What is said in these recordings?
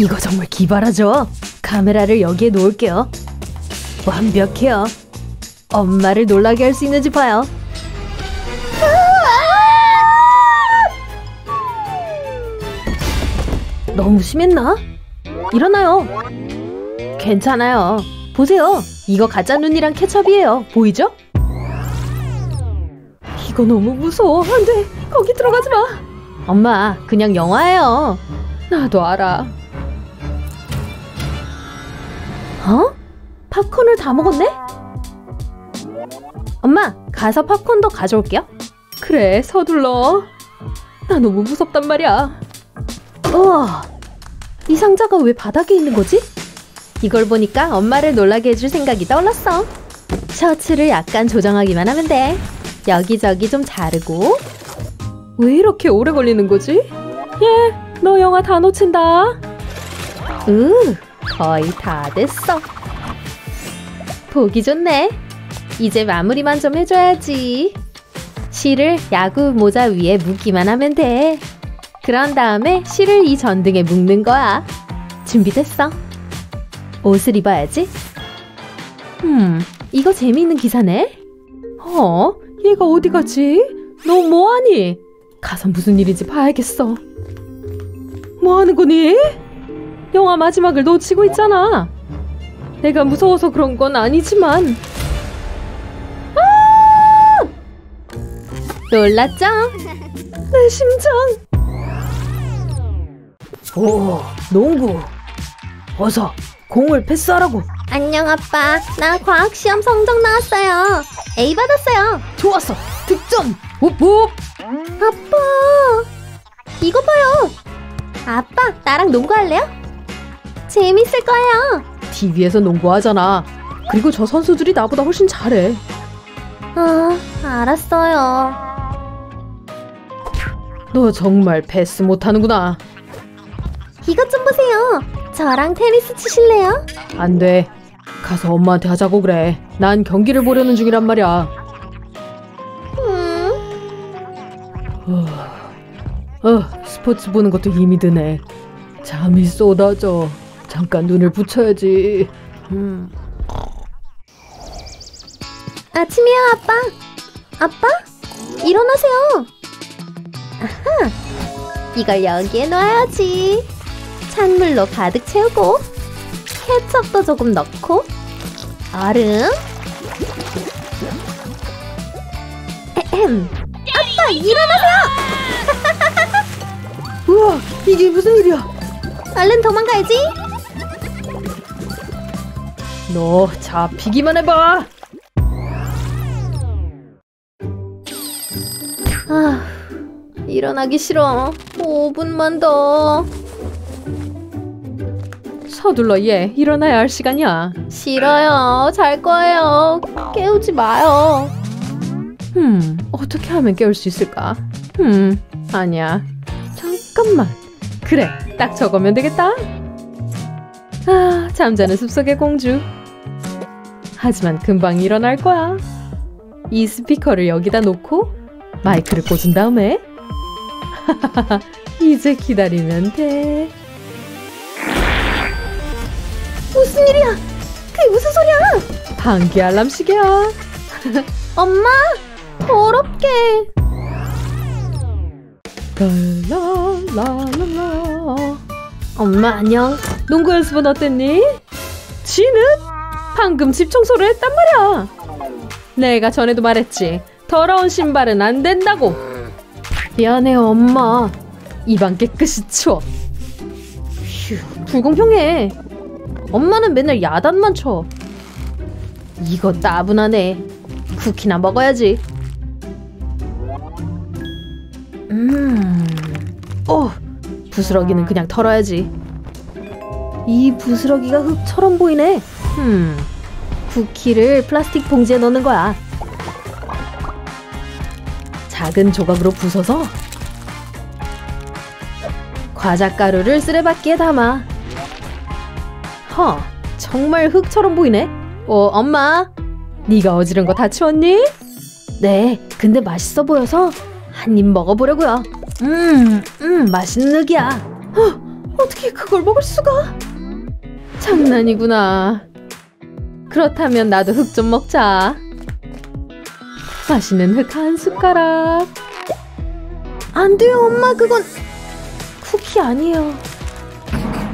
이거 정말 기발하죠? 카메라를 여기에 놓을게요. 완벽해요. 엄마를 놀라게 할 수 있는지 봐요. 너무 심했나? 일어나요. 괜찮아요. 보세요. 이거 가짜 눈이랑 케첩이에요. 보이죠? 이거 너무 무서워. 안 돼. 거기 들어가지 마. 엄마, 그냥 영화예요. 나도 알아. 어? 팝콘을 다 먹었네? 엄마, 가서 팝콘도 가져올게요. 그래, 서둘러. 나 너무 무섭단 말이야. 우와, 이 상자가 왜 바닥에 있는 거지? 이걸 보니까 엄마를 놀라게 해줄 생각이 떠올랐어. 셔츠를 약간 조정하기만 하면 돼. 여기저기 좀 자르고. 왜 이렇게 오래 걸리는 거지? 예, 너 영화 다 놓친다. 으, 거의 다 됐어. 보기 좋네. 이제 마무리만 좀 해줘야지. 실을 야구 모자 위에 묶기만 하면 돼. 그런 다음에 실을 이 전등에 묶는 거야. 준비됐어. 옷을 입어야지. 음, 이거 재미있는 기사네. 어? 얘가 어디 가지? 너 뭐하니? 가서 무슨 일인지 봐야겠어. 뭐하는 거니? 영화 마지막을 놓치고 있잖아. 내가 무서워서 그런 건 아니지만. 아! 놀랐죠? 내 심장. 오, 농구. 어서 공을 패스하라고. 안녕 아빠. 나 과학 시험 성적 나왔어요. A 받았어요. 좋았어. 득점. 옵옵. 아빠. 이거 봐요. 아빠, 나랑 농구할래요? 재밌을 거예요. TV에서 농구하잖아. 그리고 저 선수들이 나보다 훨씬 잘해. 아, 알았어요. 너 정말 패스 못하는구나. 이것 좀 보세요. 저랑 테니스 치실래요? 안 돼. 가서 엄마한테 하자고 그래. 난 경기를 보려는 중이란 말이야. 음, 어, 어, 스포츠 보는 것도 힘이 드네. 잠이 쏟아져. 잠깐 눈을 붙여야지. 음. 아침이야, 아빠. 아빠? 일어나세요. 아하. 이걸 여기에 놔야지. 찬물로 가득 채우고, 케첩도 조금 넣고, 얼음. 에헴. 아빠, 일어나세요! 우와, 이게 무슨 일이야? 얼른 도망가야지. 너 잡히기만 해봐. 아, 일어나기 싫어. 5분만 더. 서둘러 얘 일어나야 할 시간이야. 싫어요. 잘 거예요. 깨우지 마요. 음, 어떻게 하면 깨울 수 있을까? 음, 아니야. 잠깐만. 그래, 딱 저거면 되겠다. 아, 잠자는 숲속의 공주. 하지만 금방 일어날 거야. 이 스피커를 여기다 놓고 마이크를 꽂은 다음에 이제 기다리면 돼. 무슨 일이야? 그게 무슨 소리야? 방귀 알람식이야. 엄마, 더럽게. 엄마 안녕. 농구 연습은 어땠니? 지는 방금 집 청소를 했단 말이야. 내가 전에도 말했지. 더러운 신발은 안 된다고. 미안해 엄마. 입안 깨끗이 치워. 휴, 불공평해. 엄마는 맨날 야단만 쳐. 이거 따분하네. 쿠키나 먹어야지. 음. 어, 부스러기는 그냥 털어야지. 이 부스러기가 흙처럼 보이네. 음. 쿠키를 플라스틱 봉지에 넣는 거야. 작은 조각으로 부숴서 과자 가루를 쓰레받기에 담아. 허, 정말 흙처럼 보이네. 어, 엄마, 네가 어지른 거 다 치웠니? 네, 근데 맛있어 보여서 한 입 먹어보려고요. 음, 음, 맛있는 흙이야. 어, 어떻게 그걸 먹을 수가? 장난이구나. 그렇다면 나도 흙 좀 먹자. 맛있는 흙 한 숟가락. 안 돼요, 엄마. 그건 쿠키 아니에요.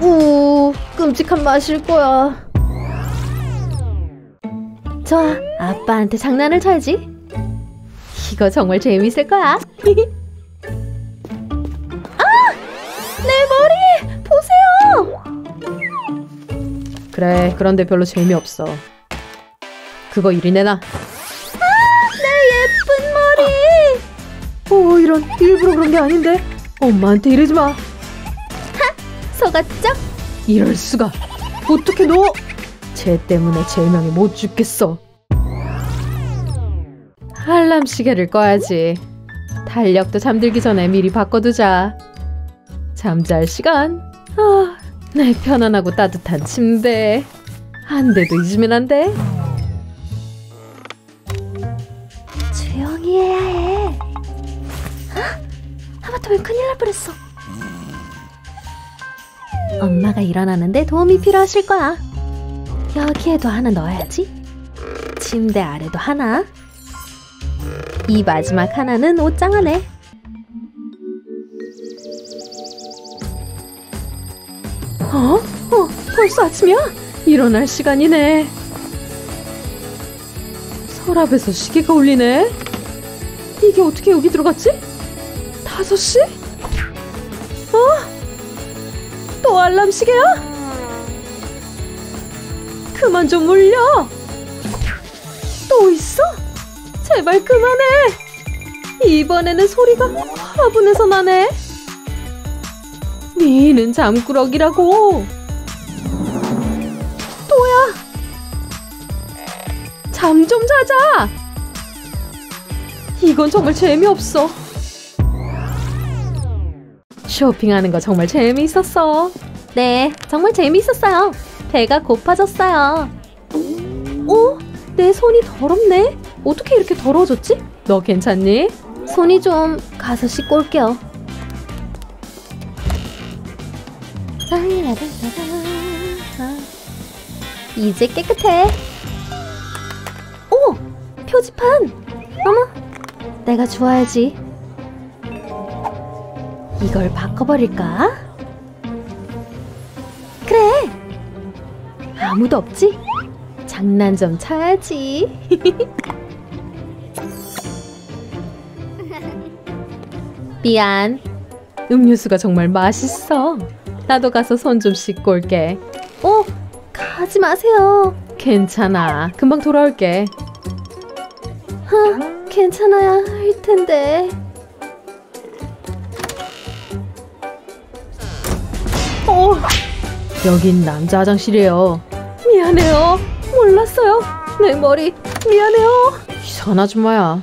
우, 끔찍한 맛일 거야. 좋아, 아빠한테 장난을 쳐야지. 이거 정말 재밌을 거야. 아! 내머 그래, 그런데 별로 재미없어. 그거 이리 내놔. 아! 내 예쁜 머리! 오, 이런, 일부러 그런 게 아닌데. 엄마한테 이러지 마. 하! 속았죠? 이럴 수가. 어떻게 너? 쟤 때문에 제명에 못 죽겠어. 알람 시계를 꺼야지. 달력도 잠들기 전에 미리 바꿔두자. 잠잘 시간. 아, 내 편안하고 따뜻한 침대. 한 대도 잊으면 안 돼. 조용히 해야 해. 하마터면 큰일 날 뻔했어. 엄마가 일어나는데 도움이 필요하실 거야. 여기에도 하나 넣어야지. 침대 아래도 하나. 이 마지막 하나는 옷장 안에. 어? 어, 벌써 아침이야? 일어날 시간이네. 서랍에서 시계가 울리네. 이게 어떻게 여기 들어갔지? 다섯 시? 어? 또 알람 시계야? 그만 좀 울려. 또 있어? 제발 그만해. 이번에는 소리가 화분에서 나네. 니는 잠꾸러기라고. 또야. 잠 좀 자자. 이건 정말 재미없어. 쇼핑하는 거 정말 재미있었어. 네, 정말 재미있었어요. 배가 고파졌어요. 어? 내 손이 더럽네? 어떻게 이렇게 더러워졌지? 너 괜찮니? 손이 좀 가서 씻고 올게요. 이제 깨끗해. 오! 표지판! 어머! 내가 주워야지. 이걸 바꿔버릴까? 그래! 아무도 없지? 장난 좀 쳐야지. 미안. 음료수가 정말 맛있어. 나도 가서 손 좀 씻고 올게. 어, 가지 마세요. 괜찮아. 금방 돌아올게. 하, 괜찮아야 할 텐데. 어, 여긴 남자 화장실이에요. 미안해요. 몰랐어요. 내 머리 미안해요. 이상한 아줌마야.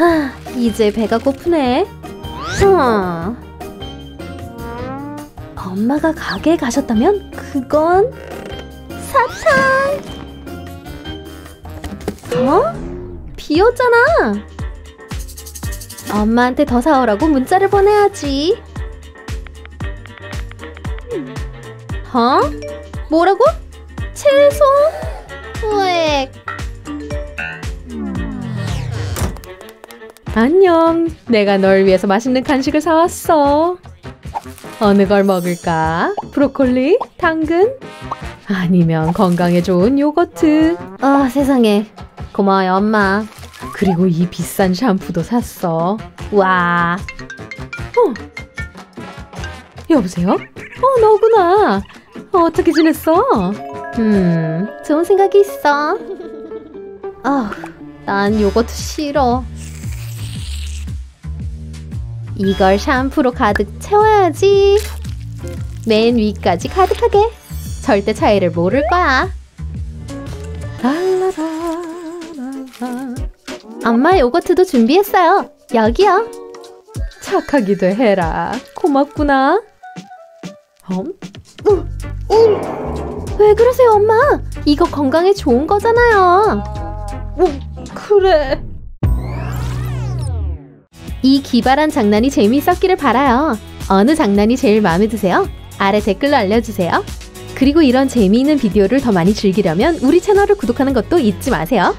아, 이제 배가 고프네. 어. 엄마가 가게에 가셨다면 그건 사탕. 어? 비었잖아. 엄마한테 더 사오라고 문자를 보내야지. 어? 뭐라고? 채소? 왜? 안녕. 내가 널 위해서 맛있는 간식을 사왔어. 어느 걸 먹을까? 브로콜리? 당근? 아니면 건강에 좋은 요거트. 아, 세상에. 고마워요, 엄마. 그리고 이 비싼 샴푸도 샀어. 와. 어. 여보세요? 어, 너구나. 어, 어떻게 지냈어? 음, 좋은 생각이 있어. 아, 난 요거트 싫어. 이걸 샴푸로 가득 채워야지. 맨 위까지 가득하게. 절대 차이를 모를 거야. 엄마 요거트도 준비했어요. 여기요. 착하기도 해라. 고맙구나. 음? 우, 우. 왜 그러세요, 엄마? 이거 건강에 좋은 거잖아요. 오, 그래. 이 기발한 장난이 재미있었기를 바라요. 어느 장난이 제일 마음에 드세요? 아래 댓글로 알려주세요. 그리고 이런 재미있는 비디오를 더 많이 즐기려면 우리 채널을 구독하는 것도 잊지 마세요.